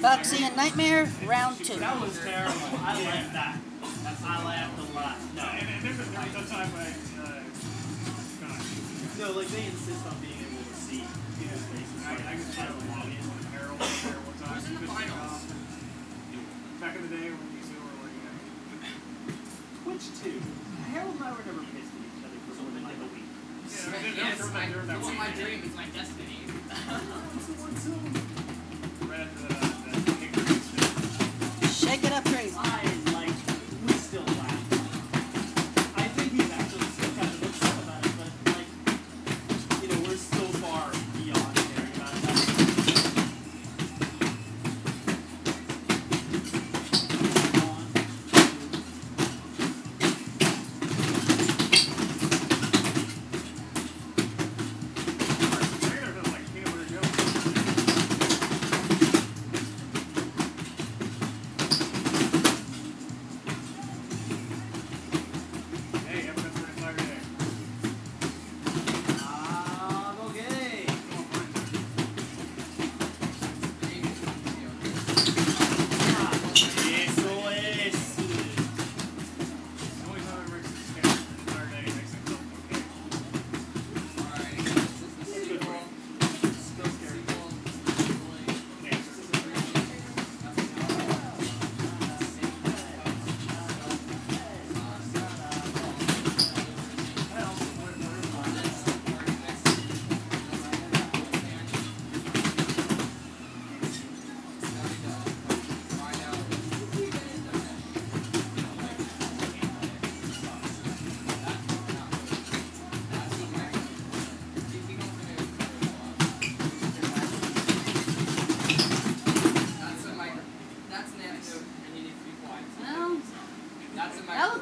Boxy and Nightmare, round two. That was terrible. I laughed that. I laughed a lot. No. And, and there's a, there's a time I, uh, No, like they insist on being able to see people's faces. I, I just tried to log in Harold there one time. Who's in the finals? um, Back in the day when we still were like, uh, Which two? Harold and I were never pissed at each other for more than like a week. yeah, I mean, Yes, there my, that, there that my dream. It's my destiny. Shake it up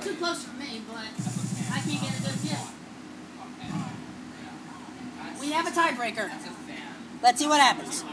That's a that micro. looked too close for me, but I can't get it just yet. Okay. Yeah. That's, We have a tiebreaker. that's a fan. Let's see what happens.